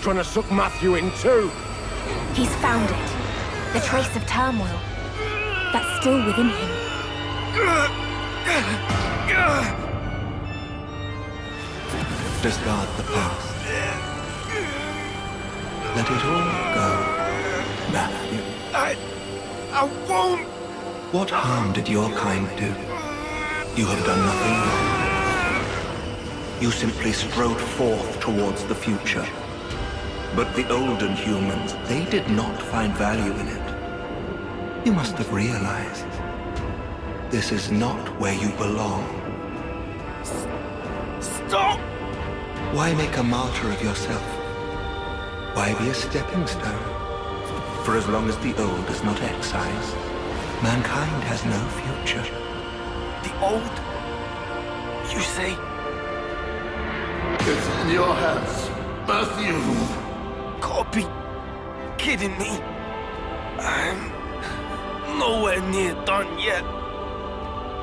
Crap! Now he's trying to suck Matthew in too. He's found it. The trace of turmoil. That's still within him. Discard the past. Let it all go, Matthew. I... I won't... What harm did your kind do? You have done nothing wrong. You simply strode forth towards the future. But the olden humans, they did not find value in it. You must have realized. This is not where you belong. Stop! Why make a martyr of yourself? Why be a stepping stone? For as long as the old is not excised, mankind has no future. The old... You say? It's in your hands, Matthew. Be kidding me. I'm nowhere near done yet.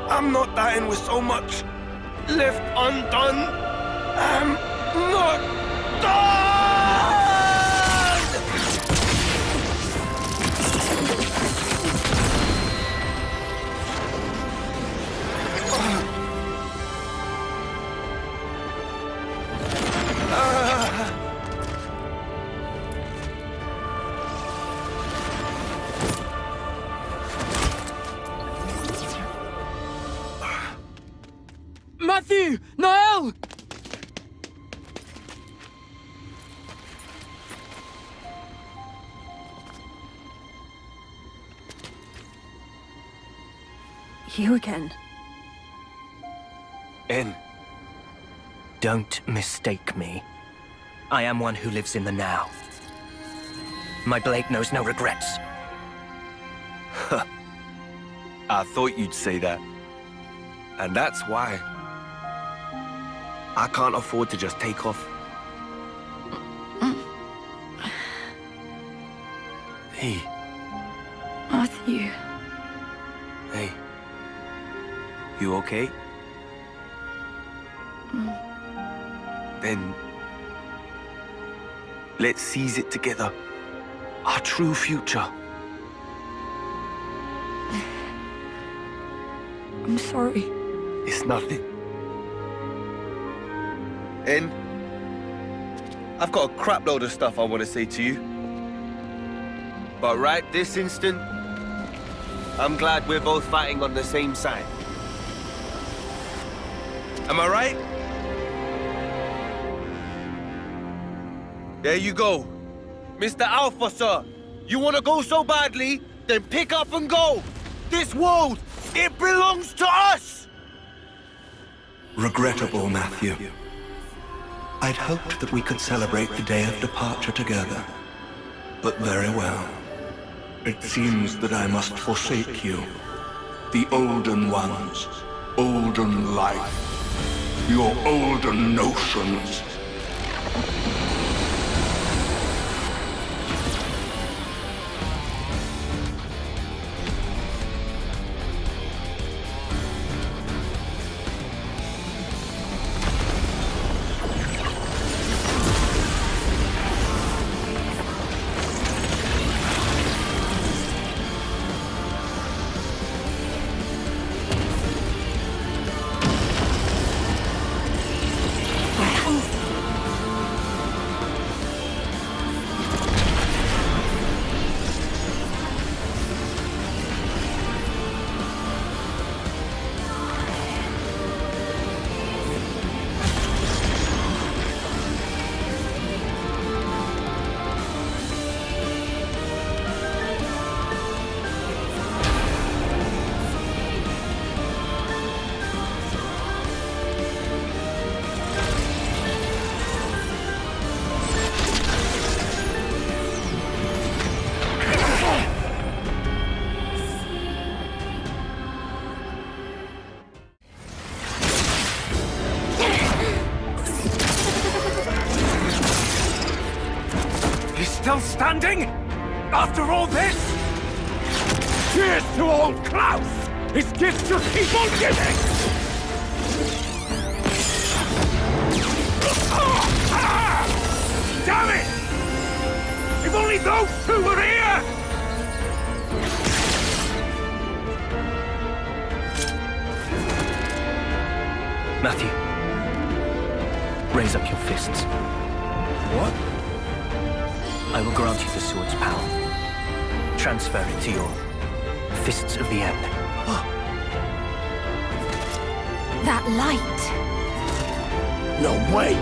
I'm not dying with so much left undone. I'm not done! You again. In. Don't mistake me. I am one who lives in the now. My blade knows no regrets. I thought you'd say that. And that's why. I can't afford to just take off. Mm, mm. Hey, You okay? Hmm. Then... Let's seize it together. Our true future. I'm sorry. It's nothing. And I've got a crapload of stuff I want to say to you. But right this instant, I'm glad we're both fighting on the same side. Am I right? There you go. Mr. Alpha, sir. You want to go so badly, then pick up and go. This world, it belongs to us! Regrettable, Matthew. I'd hoped that we could celebrate the day of departure together. But very well. It seems that I must forsake you. The olden ones. Olden life. Your olden notions. understanding? After all this? Cheers to old Klaus! His gifts just keep on giving! Damn it! If only those two were here! Matthew, raise up your fists. What? I will grant you the sword's power. Transfer it to your Fists of the End. That light. No way!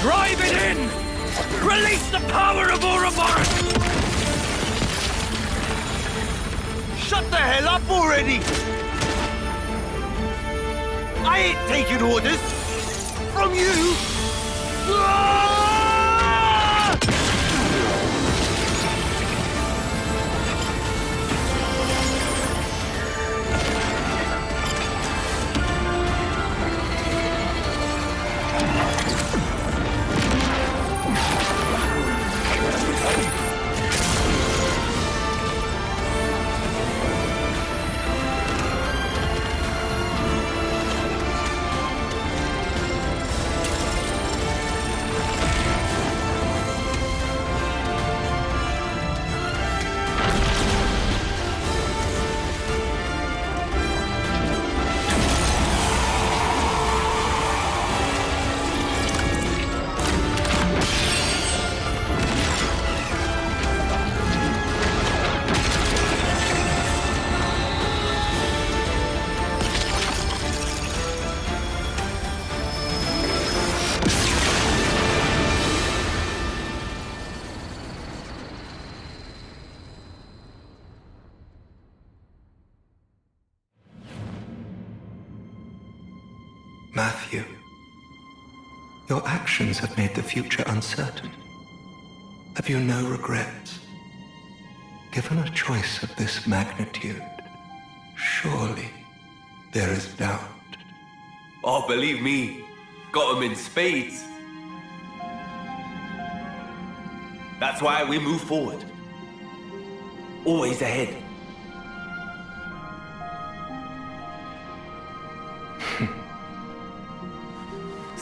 Drive it in! Release the power of Ouroboros! Shut the hell up already! I ain't taking orders from you! Ah! Matthew, your actions have made the future uncertain. Have you no regrets? Given a choice of this magnitude, surely there is doubt. Oh, believe me, got 'em in spades. That's why we move forward. Always ahead.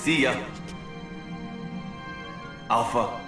See ya. Alpha.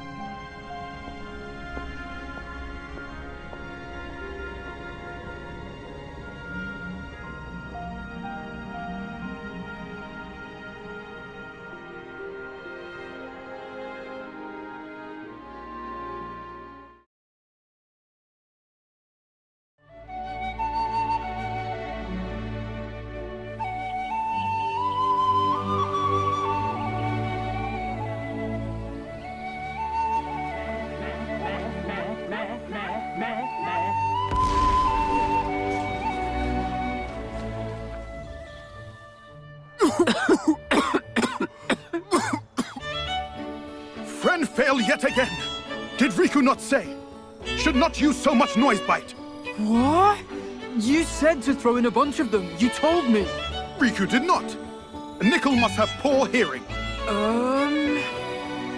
Fail yet again. Did Riku not say? Should not use so much noise bite. What? You said to throw in a bunch of them. You told me. Riku did not. Nikol must have poor hearing. Um...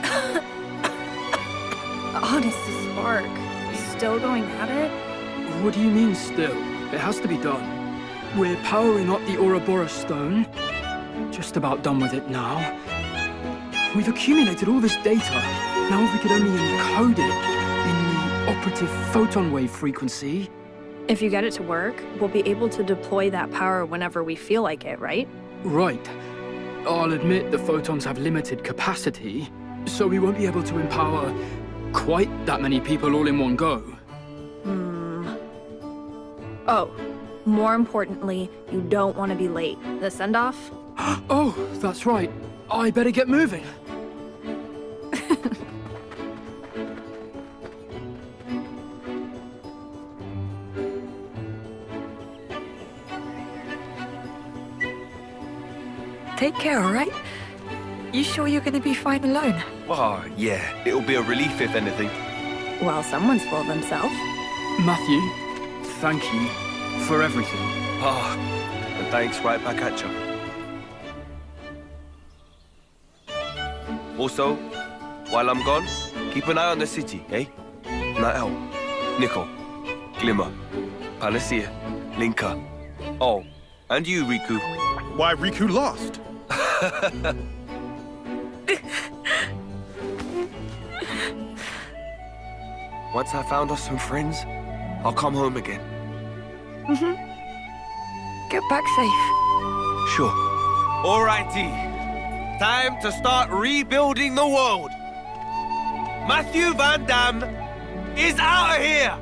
Honest to Spark. Still going at it? What do you mean still? It has to be done. We're powering up the Ouroboros stone. Just about done with it now. We've accumulated all this data. Now if we could only encode it in the operative photon wave frequency. If you get it to work, we'll be able to deploy that power whenever we feel like it, right? Right. I'll admit the photons have limited capacity, so we won't be able to empower quite that many people all in one go. Hmm. Oh, more importantly, you don't want to be late. The send-off? Oh, that's right. I better get moving. Take care, alright? You sure you're gonna be fine alone? Oh, yeah. It'll be a relief if anything. Well, someone's for themselves. Matthew, thank you for everything. Ah, and thanks right back at you. Also, while I'm gone, keep an eye on the city, eh? Na'el, Nikol, Glimmer, Panacea, Linka. Oh, and you, Riku. Why Riku lost? Once I found us some friends, I'll come home again. Mm-hmm. Get back safe. Sure. Alrighty. Time to start rebuilding the world. Matthew Vandham is out of here!